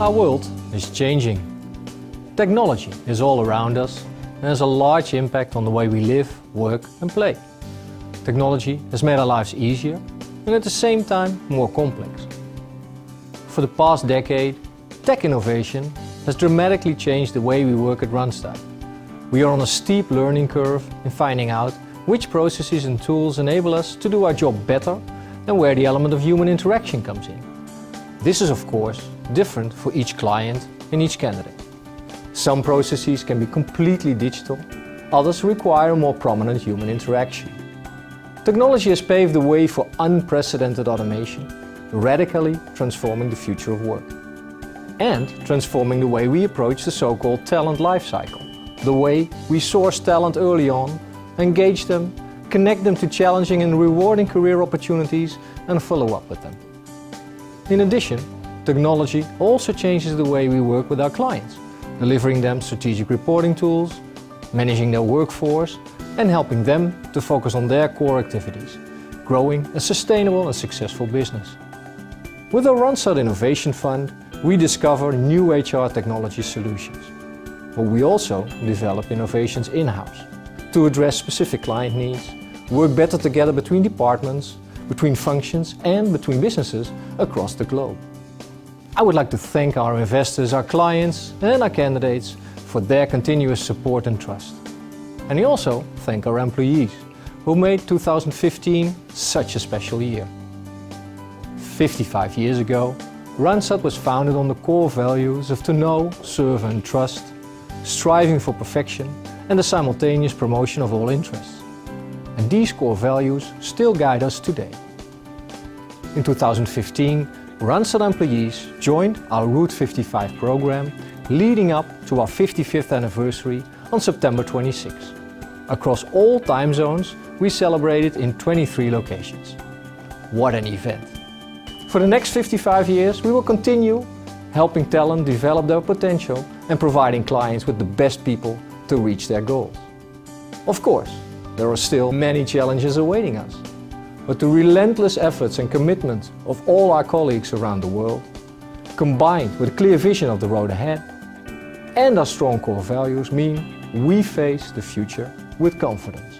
Our world is changing. Technology is all around us and has a large impact on the way we live, work and play. Technology has made our lives easier and at the same time more complex. For the past decade, tech innovation has dramatically changed the way we work at Randstad. We are on a steep learning curve in finding out which processes and tools enable us to do our job better and where the element of human interaction comes in. This is of course different for each client and each candidate. Some processes can be completely digital, others require more prominent human interaction. Technology has paved the way for unprecedented automation, radically transforming the future of work. And transforming the way we approach the so-called talent lifecycle. The way we source talent early on, engage them, connect them to challenging and rewarding career opportunities and follow up with them. In addition, technology also changes the way we work with our clients, delivering them strategic reporting tools, managing their workforce and helping them to focus on their core activities, growing a sustainable and successful business. With our Randstad Innovation Fund, we discover new HR technology solutions. But we also develop innovations in-house to address specific client needs, work better together between departments, between functions and between businesses across the globe. I would like to thank our investors, our clients and our candidates for their continuous support and trust. And I also thank our employees who made 2015 such a special year. 55 years ago, Randstad was founded on the core values of to know, serve and trust, striving for perfection and the simultaneous promotion of all interests. And these core values still guide us today. In 2015, Randstad employees joined our Route 55 program leading up to our 55th anniversary on September 26. Across all time zones, we celebrated in 23 locations. What an event! For the next 55 years, we will continue helping talent develop their potential and providing clients with the best people to reach their goals. Of course, there are still many challenges awaiting us. But the relentless efforts and commitment of all our colleagues around the world, combined with a clear vision of the road ahead, and our strong core values mean we face the future with confidence.